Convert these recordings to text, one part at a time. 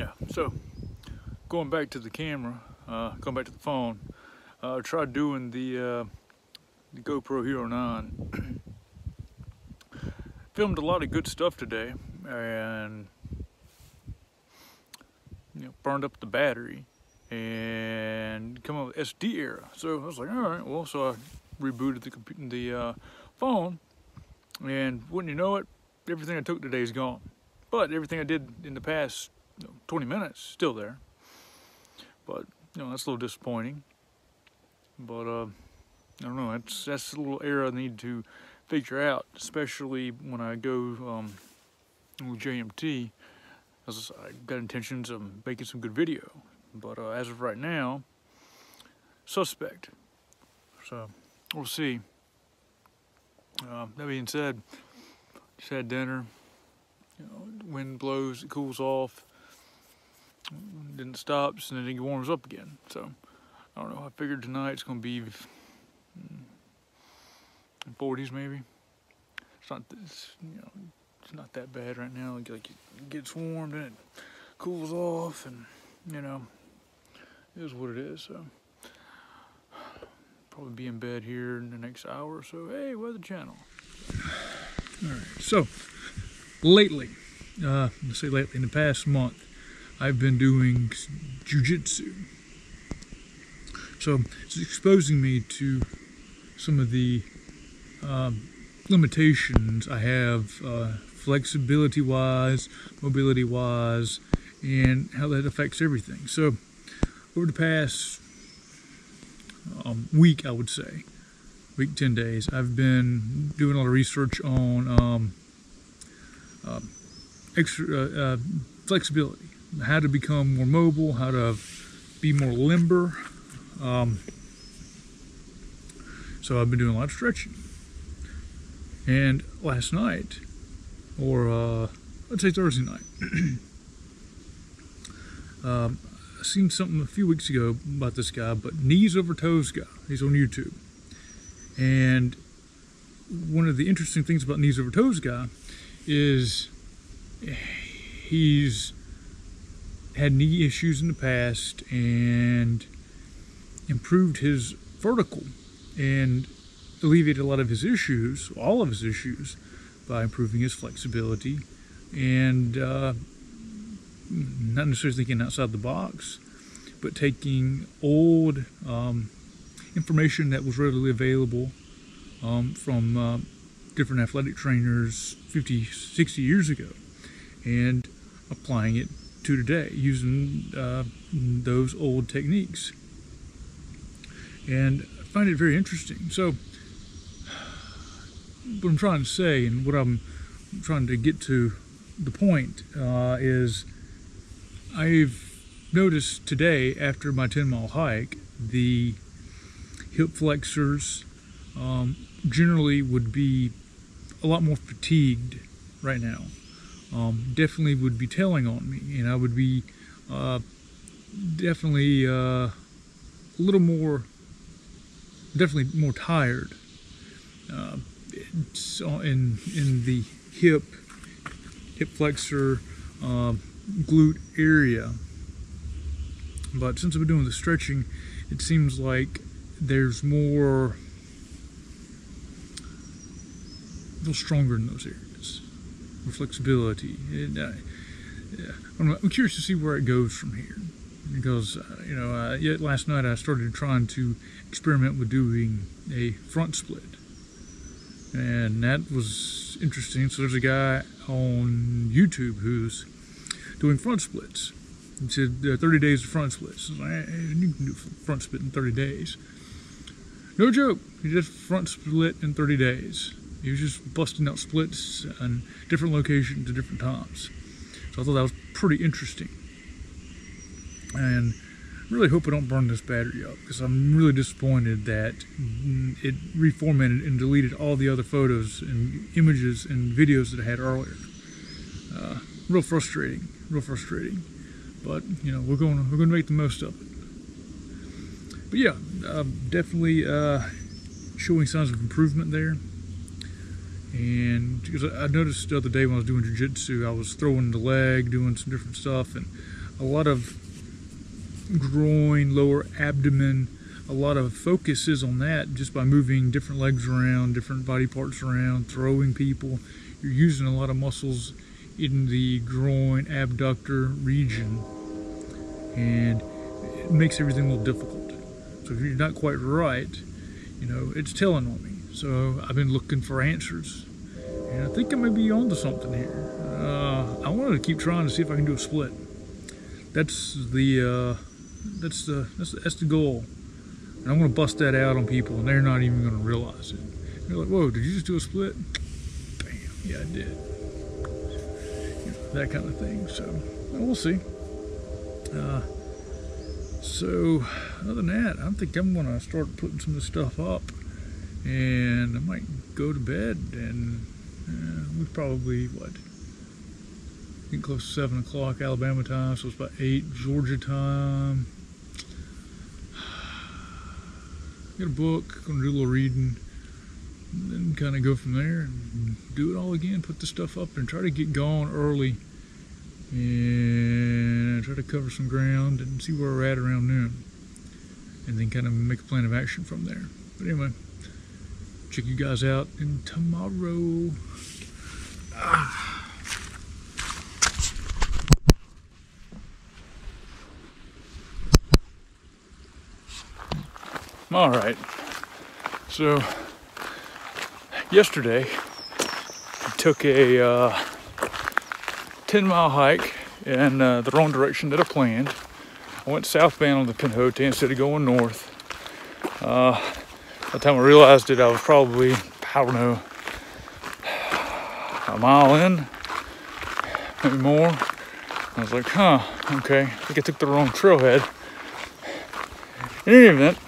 yeah, so going back to the camera, uh, going back to the phone, uh, tried doing the, uh, the GoPro Hero 9. Filmed a lot of good stuff today and you know, burned up the battery and come up with SD error. So I was like, all right, well, so I rebooted the the uh, phone, and wouldn't you know it, everything I took today is gone. But everything I did in the past know, 20 minutes still there. But you know that's a little disappointing. But uh, I don't know. That's that's a little error I need to figure out, especially when I go um, with JMT. As I got intentions of making some good video, but uh, as of right now, suspect. So we'll see. Uh, that being said, just had dinner. You know, wind blows, it cools off. Then it stops, and then it warms up again. So I don't know. I figured tonight it's gonna be mm, 40s maybe. It's not this, you know, it's not that bad right now. Like, it gets warm, and it cools off, and you know, it is what it is. So probably be in bed here in the next hour or so. Hey, Weather Channel. All right. So lately, uh, let's say lately, in the past month, I've been doing jujitsu. So it's exposing me to some of the um, limitations I have uh, flexibility wise, mobility wise, and how that affects everything. So, over the past um, week, I would say, week 10 days, I've been doing a lot of research on um, uh, extra uh, uh, flexibility, how to become more mobile, how to be more limber. Um, so, I've been doing a lot of stretching. And last night, or uh, let's say Thursday night. um, I seen something a few weeks ago about this guy, but knees over toes guy. He's on YouTube, and one of the interesting things about knees over toes guy is he's had knee issues in the past and improved his vertical and alleviated a lot of his issues, all of his issues, by improving his flexibility and uh, not necessarily thinking outside the box, but taking old um, information that was readily available um, from uh, different athletic trainers 50, 60 years ago and applying it to today using uh, those old techniques. And I find it very interesting. So, what I'm trying to say and what I'm trying to get to the point uh, is I've noticed today after my 10 mile hike the hip flexors um, generally would be a lot more fatigued right now. Um, definitely would be telling on me, and I would be uh, definitely uh, a little more, definitely more tired. Uh, in in the hip, hip flexor, uh, glute area. But since I've been doing the stretching, it seems like there's more, a little stronger in those areas, flexibility. And, uh, I'm, I'm curious to see where it goes from here because uh, you know uh, yet last night I started trying to experiment with doing a front split and that was interesting. So there's a guy on YouTube who's doing front splits. He said uh, 30 days of front splits. Like, you can do front split in 30 days. No joke. He did front split in 30 days. He was just busting out splits in different locations at different times. So I thought that was pretty interesting. And really hope I don't burn this battery up because I'm really disappointed that it reformatted and deleted all the other photos and images and videos that I had earlier. Uh, real frustrating, real frustrating. But you know we're going we're going to make the most of it. But yeah, uh, definitely uh, showing signs of improvement there. And because I noticed the other day when I was doing jiu-jitsu, I was throwing the leg, doing some different stuff, and a lot of groin, lower abdomen, a lot of focus is on that just by moving different legs around, different body parts around, throwing people. You're using a lot of muscles in the groin abductor region and it makes everything a little difficult. So if you're not quite right, you know, it's telling on me. So I've been looking for answers and I think I may be onto something here. Uh, I wanted to keep trying to see if I can do a split. That's the, uh, that's the, that's the, that's the goal. And I'm gonna bust that out on people and they're not even gonna realize it. They're like, whoa, did you just do a split? Bam, yeah, I did. You know, that kind of thing. So well, see. Uh, so other than that, I think I'm gonna start putting some of this stuff up and I might go to bed and uh, we probably what getting close to seven o'clock Alabama time, so it's about eight Georgia time. Get a book, gonna do a little reading, and then kind of go from there and do it all again. Put the stuff up and try to get going early, and try to cover some ground and see where we're at around noon, and then kind of make a plan of action from there. But anyway, check you guys out in tomorrow. Ah. All right. So yesterday, I took a uh, 10 mile hike in uh, the wrong direction that I planned. I went southbound on the Pinhoti instead of going north. Uh, by the time I realized it, I was probably, I don't know, a mile in, maybe more. I was like, huh, okay, I think I took the wrong trailhead. In any event,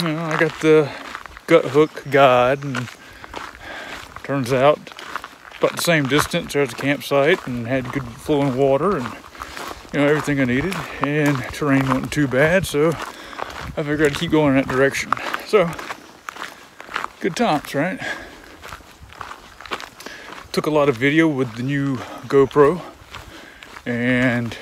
you know, I got the Guthook guide, and turns out about the same distance as the campsite, and had good flowing water, and you know everything I needed, and terrain wasn't too bad, so I figured I'd keep going in that direction. So, good times, right? Took a lot of video with the new GoPro, and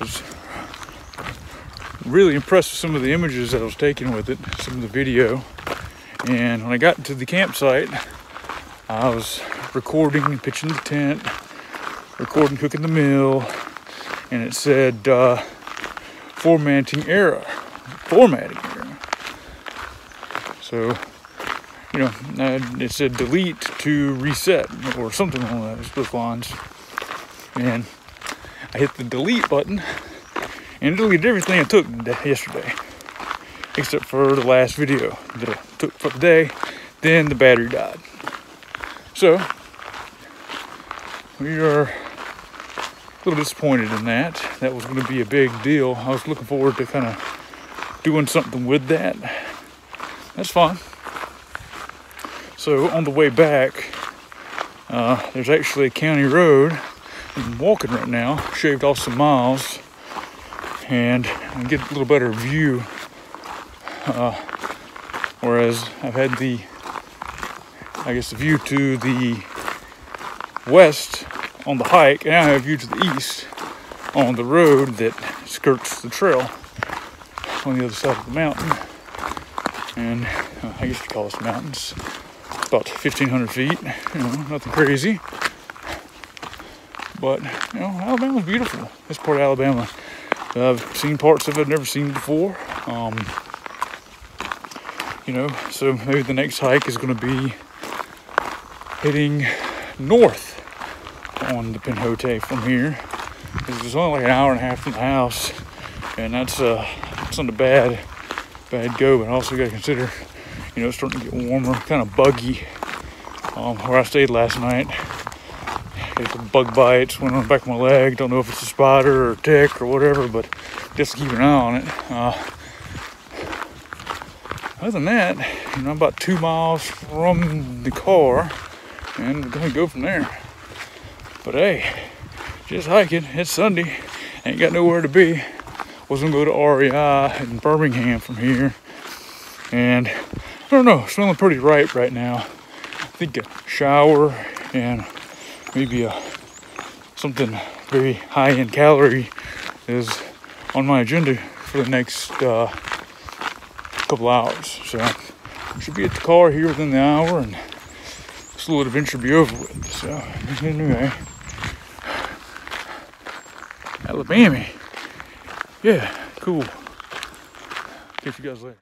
was really impressed with some of the images that I was taking with it, some of the video. And when I got to the campsite, I was recording pitching the tent, recording cooking the meal, and it said uh, formatting error, formatting. So, you know, it said delete to reset or something along those lines. And I hit the delete button and deleted everything I took yesterday, except for the last video that I took for the day. Then the battery died. So we are a little disappointed in that. That was going to be a big deal. I was looking forward to kind of doing something with that. That's fine. So on the way back, uh, there's actually a county road. I'm walking right now, shaved off some miles and get a little better view. Uh, whereas I've had the, I guess, the view to the west on the hike, and I have a view to the east on the road that skirts the trail on the other side of the mountain. And uh, I guess you call this mountains. About 1,500 feet, you know, nothing crazy. But, you know, Alabama's beautiful. This part of Alabama I've seen parts of it I've never seen before. Um, you know, so maybe the next hike is going to be heading north on the Pinhoti from here. It's only like an hour and a half from the house, and that's uh, it's not a bad, bad go. But I also got to consider, you know, it's starting to get warmer, kind of buggy. Um, where I stayed last night, it's bug bites went on the back of my leg. Don't know if it's a spider or a tick or whatever, but just keep an eye on it. Uh, other than that, you know, I'm about two miles from the car, and we're gonna go from there. But hey, just hiking. It's Sunday. Ain't got nowhere to be. Was gonna go to REI in Birmingham from here, and I don't know, smelling pretty ripe right now. I think a shower and maybe a something very high in calorie is on my agenda for the next uh, couple hours. So should be at the car here within the hour and this little adventure be over with. So anyway, Alabama. Yeah, cool. Catch you guys later.